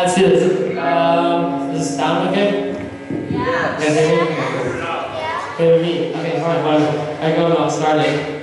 Uh, it. Um, is this sound okay? Yeah. Okay, me? Yeah. Okay, with me. Okay, fine, fine. I go and I'll start.